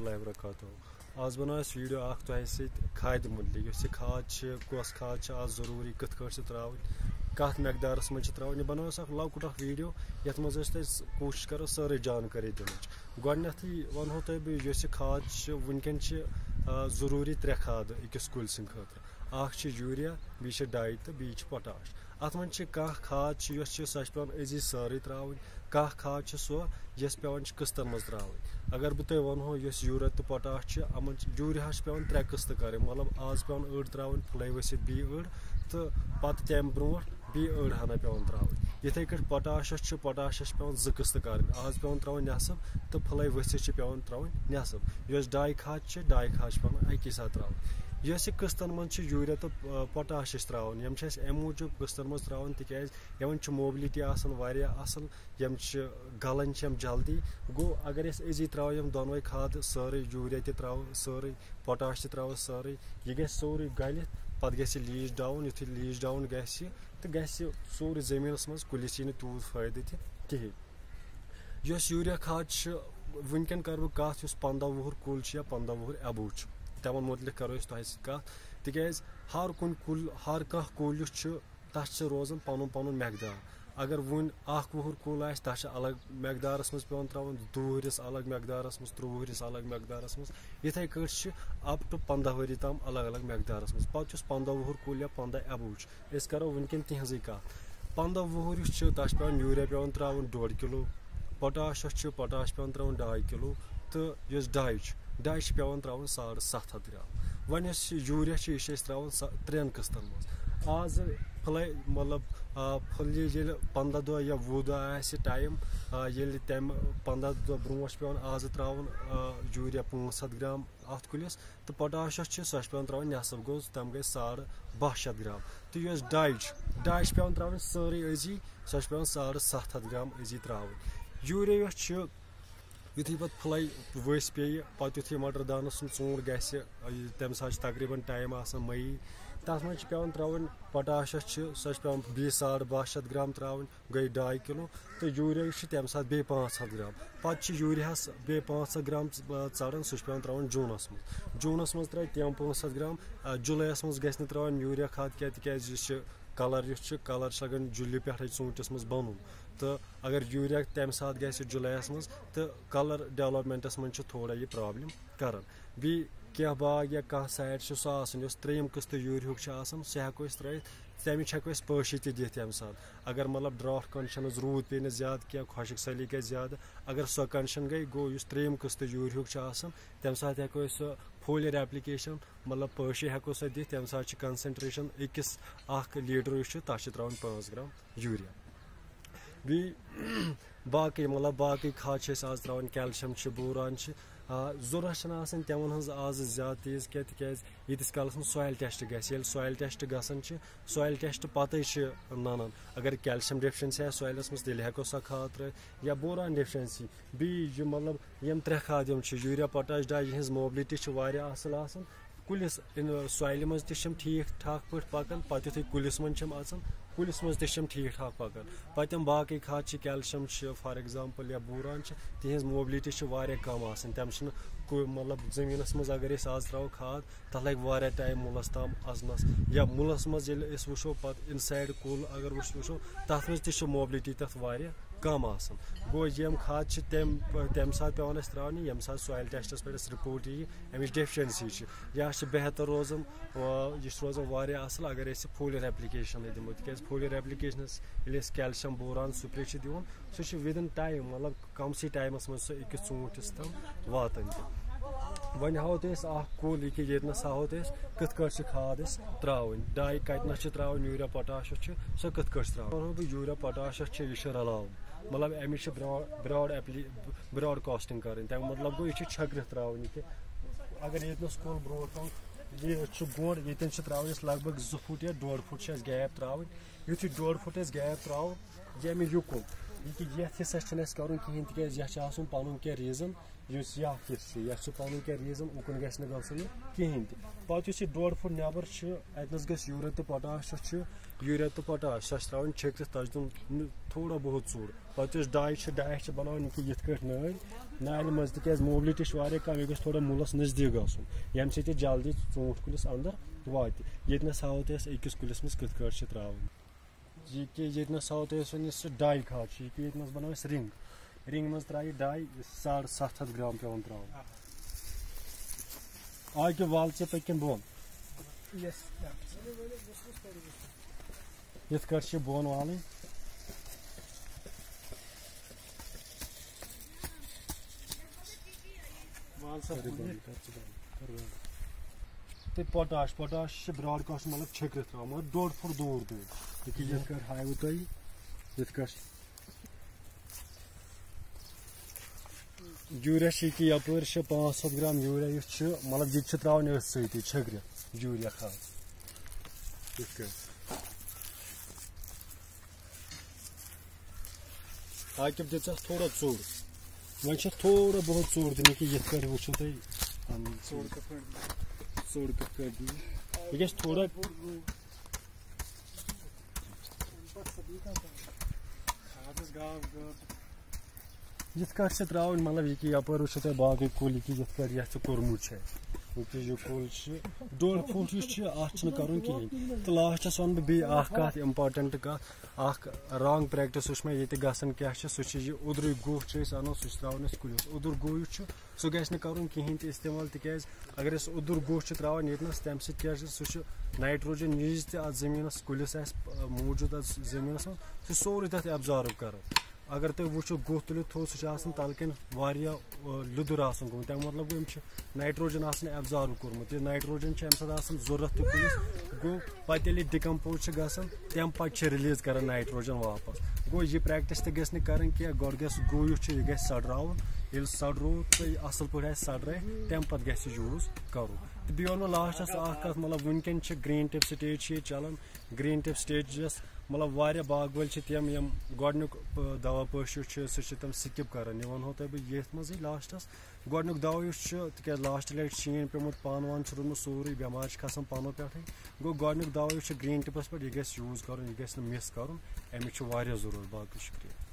اللہ وبرکاتہ آز بنو اس ویڈیو اخ تہ ست کھاد متعلق اس کھاد کس کھاد آز ضروری کت کٹ تراؤن کت مقدارس من تراؤن یہ بنو اخ لۄکُٹ اخ ویڈیو یتھ منٛز أسۍ تۄہہِ کوشش کرو سٲرٕے جانکٲری دِنٕچ گۄڈنیٚتھٕے ونہو تۄہہِ بہٕ یۄس یہِ کھاد چھِ وٕنکیٚن چھِ ضروٗری ترٛےٚ کھادٕ أکِس کُلۍ سٕنٛدِ خٲطرٕ اکھ چھِ یوٗریا بیٚیہِ چھِ ڈاے تہٕ بیٚیہِ چھِ پۄٹاش اتھ منٛز چھِ کانٛہہ کھاد چھِ یۄس چھِ سۄ چھِ پیٚوان أزی سٲرٕے ترٛاوٕنۍ کانٛہہ کھاد چھِ سۄ یۄس پیٚوان چھِ قٕسطن منٛز ترٛاوٕنۍ اگر بہٕ تۄہہِ ونہو یۄس یوٗریا تہٕ پۄٹاش چھِ یِمن یوٗریاہس چھِ پیٚوان ترٛےٚ قٕسطہٕ کرٕنۍ مطلب آز پیٚوان أڑ ترٛاوٕنۍ پھٕلے ؤسِتھ بیٚیہِ أڑ تہٕ پتہٕ تمہِ برونٛٹھ بیٚیہِ أڑ ہنا پیٚوان ترٛاوٕنۍ یِتھے کٲٹھۍ پۄٹاشس چھِ پۄٹاشس پیٚوان زٕ قٕسطہٕ کرٕنۍ آز پیٚوان ترٛاوٕنۍ نٮ۪صٕف تہٕ پھٕلے ؤسِتھ چھِ پیٚوان ترٛاوٕنۍ نٮ۪صٕف یۄس ڈاے کھاد چھِ ڈاے کھاد چھِ پیٚوان اکی ساتہٕ ترٛاوٕنۍ یۄس یہِ قٕسطن منٛز چھِ یوٗریا تہٕ پۄٹاش أسۍ ترٛاوان، یِم چھِ اَسہِ اَمہِ موٗجوٗب قٕسطن منٛز ترٛاوان تِکیازِ یِمن چھِ موبلٹی آسان واریاہ اصل، یِم چھِ گلان چھِ یِم جلدی۔ گوٚو اگر أسۍ أزی ترٛاوو یِم دۄنوے کھادٕ، سٲرٕے یوٗریا تہِ ترٛاوو، سٲرٕے پۄٹاش تہِ ترٛاوو، سٲرٕے، یہِ گژھِ سورُے گلِتھ، پتہٕ گژھِ یہِ لیٖچ ڈاوُن، یُتھُے لیٖچ ڈاوُن گژھِ تہٕ گژھِ سورُے زٔمیٖنس منٛز کُلِس یی نہٕ تیوٗت فٲیدٕ تہِ کِہیٖنۍ۔ یۄس یوٗریا کھاد چھِ وٕنکیٚن کرٕ بہٕ کتھ یُس پنٛداہ وُہُر کُل چھُ یا پنٛداہ وُہُر ایبو چھُ۔ تِمن مُتعلق کرو أسۍ تۄہہِ سۭتۍ کتھ تِکیازِ، ہر کُنہِ کُل، ہر کانٛہہ کُل یُس چھُ تتھ روزان پنُن پنُن مٮ۪قدار اگر وُنۍ اکھ وُہُر کُل آسہِ تتھ چھِ الگ مٮ۪قدارس منٛز پیٚوان ترٛاوُن دُ الگ مٮ۪قدارس منٛز تٕرٛہ الگ مٮ۪قدارس منٛز۔ یِتھے کٲٹھۍ چھِ اپ ٹُو پنٛداہ ؤری تام الگ الگ مٮ۪قدارس منٛز۔ پتہٕ یُس پنٛداہ وُہُر کُل یا پنٛداہ ایبو چھُ أسۍ کرو وٕنکیٚن تِہنٛزٕے کتھ۔ پنٛداہ وُہُر یُس چھُ تتھ چھُ پیٚوان یوٗریا پیٚوان ترٛاوُن ڈۄڈ کِلوٗ۔ پۄٹاشس چھُ پۄٹاش ترٛاوُن ڈاے کِلوٗ۔ تہٕ ڈاے ڈاے چھِ پیٚوان ترٛاوُن ساڑٕ ستھ ہتھ گرام۔ وۄنۍ یۄس یہِ یوٗریا چھِ، یہِ چھِ أسۍ ترٛاوان ترٛٮ۪ن قٕسطن منٛز۔ آز پھٕلے مطلب پھٕلیہِ ییٚلہِ پنٛداہ دۄہ یا وُہ دۄہ آسہِ ٹایم ییٚلہِ تمہِ پنٛداہ دۄہ برونٛٹھ چھُ پیٚوان آزٕ ترٛاوُن یوٗریا پانٛژھ ہتھ گرام اتھ کُلِس۔ تہٕ پۄٹاشس چھِ سۄ چھِ پیٚوان ترٛاوٕنۍ نٮ۪صٕف گوٚو تِم گٔے ساڑٕ باہ شیٚتھ گرام۔ تہٕ یۄس ڈاے چھِ ڈاے چھِ پیٚوان ترٛاوٕنۍ سٲرٕے أزی، سۄ چھِ پیٚوان ساڑٕ ستھ ہتھ گرام أزی ترٛاوٕنۍ۔ یوٗریا یۄس چھِ یُتھُے پتہٕ پھٕلے ؤسۍ پیٚیہِ، پتہٕ یُتھُے مٹر دانس سُنٛد ژوٗنٛٹھ گژھِ تمہِ ساتہٕ چھُ تقریٖبن ٹایم آسان مٔی تتھ منٛز چھِ پیٚوان ترٛاوٕنۍ پۄٹاشس چھِ، سۄ چھِ پیٚوان بیٚیہِ ساڑٕ باہ شیٚتھ گرام ترٛاوٕنۍ، گٔے ڈاے کِلوٗ۔ تہٕ یوٗریا یُس چھُ تمہِ ساتہٕ بیٚیہِ پانٛژھ ہتھ گرام۔ پتہٕ چھِ یوٗریاہس بیٚیہِ پانٛژھ ہتھ گرام ژڑان، سُہ چھُ پیٚوان ترٛاوُن جوٗنس منٛز۔ جوٗنس منٛز ترٛایہِ تِم پانٛژھ ہتھ گرام۔ جُلایس منٛز گژھِ نہٕ ترٛاوٕنۍ یوٗریا کھاد کینٛہہ تِکیازِ یُس چھِ کلر یُس چھُ، کلر چھُ لگان جُلہِ پٮ۪ٹھے ژوٗنٛٹھِس منٛز بَنُن۔ تہٕ اگر یوٗریا تمہِ ساتہٕ گژھِ جُلایَس منٛز، تہٕ کلر ڈیولپمنٹس منٛز چھِ تھوڑا یہِ پرابلم کران۔ بیٚیہِ کینٛہہ باغ یا کانٛہہ سایڈ چھُ سُہ آسان یۄس ترٛیٚیِم قٕسطہٕ یوٗریہُک چھُ آسان، سُہ ہٮ۪کو أسۍ ترٛٲیِتھ تمِچ ہٮ۪کو أسۍ پٲشی تہِ دِتھ تمہِ ساتہٕ۔ اگر مطلب ڈراٹھ کنڈِشنٕز روٗد پیٚیہِ نہٕ زیادٕ کینٛہہ، خۄشِک سٲلی گژھِ زیادٕ، اگر سۄ کنڈِشن گٔے، گوٚو یُس ترٛیٚیِم قٕسطہٕ یوٗریہُک چھُ آسان، تمہِ ساتہٕ ہٮ۪کو أسۍ سۄ فولیر ایپلِکیشن مطلب پٲشی ہٮ۪کو سۄ دِتھ، تمہِ ساتہٕ چھِ کنسنٹریشن أکِس اکھ لیٖٹر یُس چھُ، تتھ چھِ ترٛاوُن پانٛژھ گرام یوٗریا۔ بیٚیہِ باقٕے مطلب باقٕے کھاد چھِ أسۍ آز ترٛاوان، کیلشیم چھِ، بوران چھِ۔ ضروٗرت چھنہٕ آسان تِمن ہٕنٛز آزٕ زیادٕ تیز کینٛہہ تِکیازِ ییٖتِس کالس نہٕ سویل ٹیسٹ گژھِ۔ ییٚلہِ سویل ٹیسٹ گژھان چھِ سویل ٹیسٹ پتے چھِ ننان اگر کیلشیم ڈیفشنسی آسہِ سویلس منٛز تیٚلہِ ہٮ۪کو سۄ کھاد ترٲیِتھ یا بوران ڈیفشنسی بیٚیہِ یہِ مطلب یِم ترٛےٚ کھاد یِم چھِ یوٗریا پوٹاش ڈاے، یِہٕنٛز موبلٹی چھِ واریاہ اَصٕل آسان۔ کُلِس سویلہِ منٛز تہِ چھِ یِم ٹھیٖک ٹھاک پٲٹھۍ پکان، پتہٕ یِتھُے کُلِس منٛز چھِ یِم اژان کُلِس منٛز تہِ چھِ یِم ٹھیٖک ٹھاک پکان۔ پتہٕ یِم باقٕے کھاد چھِ، کیلشیم چھِ، فار ایگزامپل یا بوران چھِ، تِہنٛز موبلٹی چھِ واریاہ کم آسان۔ تِم چھِنہٕ مطلب زٔمیٖنس منٛز اگر أسۍ آز ترٛاوو کھاد، تتھ لگہِ واریاہ ٹایم مُلس تام اژنس یا مُلس منٛز ییٚلہِ أسۍ وٕچھو پتہٕ انسایڈ کُل اگر وٕچھو، تتھ منٛز تہِ چھِ موبلٹی تتھ واریاہ کم آسان گوٚو یِم جی کھاد چھِ تمہِ تمہِ ساتہٕ پیٚوان اسہِ ترٛاونہِ ییٚمہِ سویل ٹیسٹس پٮ۪ٹھ اسہِ رِپوٹ ییہِ امِچ ڈیفشنسی چھِ۔ یا بہتر روزان یہِ چھُ روزان اصل اگر أسۍ یہِ فولیر ایپلِکیشنٕے دِمو۔ تِکیازِ فولیر ایپلِکیشنس ییٚلہِ کیلشیم، بوران، سُپرے چھِ دِوان سُہ چھُ وِدن ٹایم مطلب کمسٕے ٹایمس منٛز سُہ أکِس ژوٗنٛٹھِس تام واتان تہِ وۄنۍ ہاوو تۄہہِ أسۍ اکھ کُل یہِ کہِ ییٚتنس ہاوو تۄہہِ کھاد أسۍ ترٛاوٕنۍ ڈاے کتنس چھِ ترٛاوٕنۍ یوٗریا پۄٹاشس چھِ سۄ کِتھ کٲٹھۍ چھِ ترٛاوٕنۍ ونہو ہاں بہٕ یوٗریا پۄٹاشس چھِ یہِ مطلب امِچ چھِ برٛاڈ ایپلی برٛاڈ کاسٹِنگ کرٕنۍ تمیُک مطلب گوٚو یہِ چھِ چھٔکرِتھ ترٛاوٕنۍ یہِ اگر ییٚتنس کُل برونٛٹھ کُن یہِ چھُ گوٚڑ ییٚتٮ۪ن چھِ ترٛاوٕنۍ أسۍ لگ بگ زٕ فُٹ یا ڈۄڈ فُٹ چھِ اَسہِ گیپ ترٛاوٕنۍ۔ یُتھُے ڈۄڈ فُٹ أسۍ گیپ ترٛاوو ییٚمہِ یُکُن یہِ کہِ یتھ حِصس چھُنہٕ اَسہِ کرُن کِہیٖنۍ تِکیازِ یتھ چھُ آسُن پنُن کینٛہہ ریٖزن یُس یہِ اکھ چھُ یتھ چھُ پنُن کینٛہہ ریٖزن اُکُن گژھِ نہٕ گژھُن یہِ تہِ یُس یہِ ڈۄڈ نٮ۪بر چھُ اتنس گژھِ یوٗریا تہٕ پۄٹاش یۄس چھِ یوٗریا تہٕ پۄٹاش سۄ چھِ دیُن تھوڑا بہت ژوٚر پتہٕ یُس ڈاے چھِ ڈایَس چھِ بناوٕنۍ کہِ یِتھ کٲٹھۍ نٲلۍ نالہِ منٛز موبلٹی چھِ واریاہ کم یہِ گژھِ تھوڑا مُلس نزدیٖک گژھُن ییٚمہِ سۭتۍ یہِ جلدی ژوٗنٛٹھۍ کُلِس انٛدر واتہِ ییٚتنس ہاوو تۄہہِ أسۍ أکِس کُلِس منٛز کِتھ کٲٹھۍ چھِ یہِ کہِ ییٚتنس ہاوو تۄہہِ أسۍ وۄنۍ سُہ ڈاے کھاد چھِ یہِ کہِ ییٚتنس بناوو أسۍ رِنٛگ رِنٛگ منٛز ترٛایہِ ڈاے ساڑ سَتھ ہَتھ گرٛام پیٚوان ترٛاوُن آکہِ وَل ژٕ پٔکِن بۄن یِتھ کٲٹھۍ چھِ بۄن والٕنۍ تہٕ پۄٹاش پۄٹاش چھِ برٛاڈ کاسٹ مطلب چھٔکرِتھ ترٛاوُن مگر مطلب ڈۄڈ پھٕٹ دوٗر دوٗر یہِ یِتھ کٲٹھۍ ہاوٕ تۄہہِ یِتھ کٲٹھۍ یوٗریا چھِ یہِ یپٲرۍ چھِ پانٛژھ ہَتھ گرٛام یوٗریا یُس چھُ مطلب یہِ تہِ چھِ ترٛاوُن أتھۍ سۭتی چھٔکرِتھ یوٗریا کھاد یِتھ کٲٹھۍ عاقب دِژ اَتھ تھوڑا ژوٚر وۄنۍ چھِ اَتھ تھوڑا بہت ژوٚر دِنہٕ کہِ یِتھ کٲٹھۍ وٕچھو تُہۍ ژوٚر کِتھ کٲٹھۍ دِیہِ یہِ گژھِ تھوڑا یِتھ کٲٹھۍ چھِ ترٛاوٕنۍ مطلب یہِ کہِ یپٲرۍ وٕچھو تۄہہِ باقٕے کُلۍ کہِ یِتھ کٲٹھۍ یَتھ ژٕ کوٚرمُت چھُ اَسہِ کہِ یہِ کُل چھُ ڈۄڈ پھُٹ یُس چھُ اتھ چھُنہٕ کرُن کِہینۍ تہٕ لاسٹس ونہٕ بہٕ بیٚیہِ اکھ کتھ امپاٹنٹ کتھ اکھ رانگ پریکٹس وٕچھ مےٚ ییٚتہِ گژھان کیاہ چھُ سُہ چھُ یہِ اوٚدرُے گُہہ چھِ أسۍ انو سُہ چھِ تراوان أسۍ کُلِس اوٚدُر گُہہ یُس چھُ سُہ گژھِ نہٕ کرُن کِہینۍ تہِ استعمال تِکیازِ اگر أسۍ اوٚدُر گُہہ چھِ تراوان ییٚتنس تمہِ سۭتۍ کیاہ چھُ سُہ چھُ نایٹروجن یٖژ تہِ اتھ زٔمیٖنس کُلِس آسہِ موٗجوٗد اتھ زٔمیٖنس منٛز سُہ چھُ سورُے تتھ ایبزارٕو کران اگر تُہۍ وٕچھو گُہہ تُلِتھ تھوٚو سُہ چھُ آسان تَلہٕ کِنۍ واریاہ لیٚدُر آسان گوٚمُت۔ تمیُک مطلب گوٚو أمۍ چھِ نایٹروجن آسان ایبزارٕو کوٚرمُت۔ یہِ نایٹروجن چھُ اَمہِ ساتہٕ آسان ضوٚرتھ تہِ کُلِس گوٚو پَتہٕ ییٚلہِ یہِ ڈِکَمپوز چھِ گژھان، تَمہِ پَتہٕ چھِ رِلیٖز کران نایٹروجن واپَس۔ گوٚو یہِ پریکٹِس تہِ گژھِ نہٕ کَرٕنۍ کینٛہہ، گۄڈٕ گژھِ گُہہ یُس چھُ، یہِ گژھِ سڑراوُن۔ ییٚلہِ سڑروو تہٕ اصل پٲٹھۍ آسہِ سڑرٲیِتھ تمہِ پتہٕ گژھِ یہِ یوٗز کرُن تہٕ بیٚیہِ ونہٕ بہٕ لاسٹس اکھ کتھ مطلب ؤنکیٚن چھِ گریٖن ٹِپ سٹیج چھِ ییٚتہِ چلان گریٖن ٹِپ سٹیجس مطلب واریاہ باغ وٲلۍ چھِ تِم یِم گۄڈنیُک دوا پٲشہِ چھُ سُہ چھِ تِم سِکِپ کران یہِ ونہو تۄہہِ بہٕ ییٚتھۍ منٛزٕے لاسٹس گۄڈنیُک دوا یُس چھُ تِکیازِ لاسٹ لٹہِ شیٖن پیوٚمُت پن ون چھُ روٗدمُت سورُے بٮ۪مارِ چھِ کھسان پنو پٮ۪ٹھٕے گوٚو گۄڈنیُک دوا یُس چھُ گریٖن ٹِپس پٮ۪ٹھ یہِ گژھِ یوٗز کرُن یہِ گژھِ نہٕ مِس کرُن امیُک چھُ واریاہ ضروٗرت باقٕے شُکریہ